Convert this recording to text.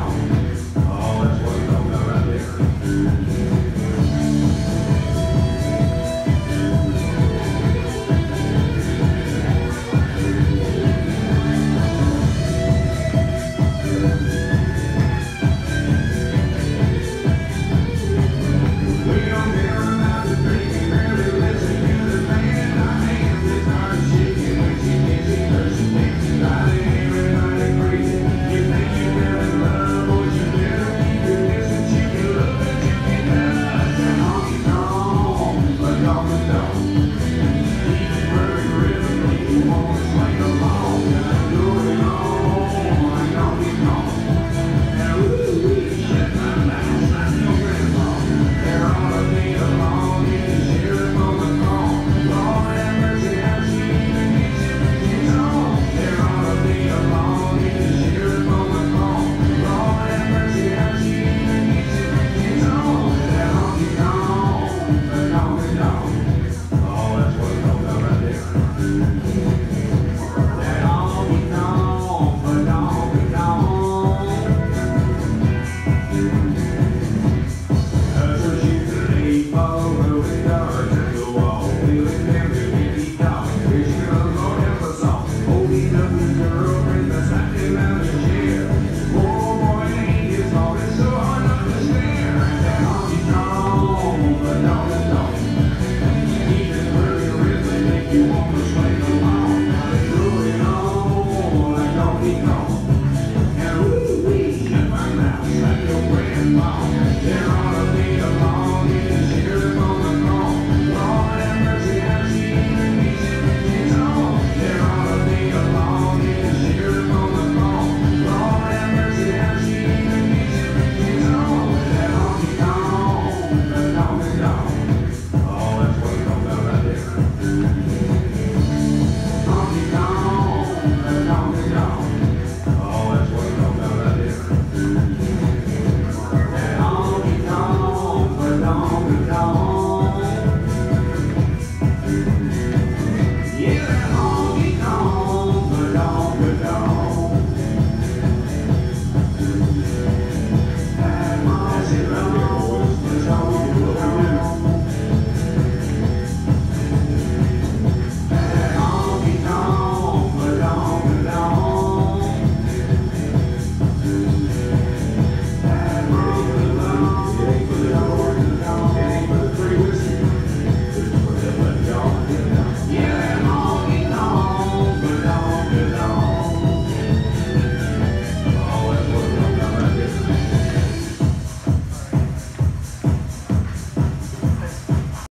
now. down.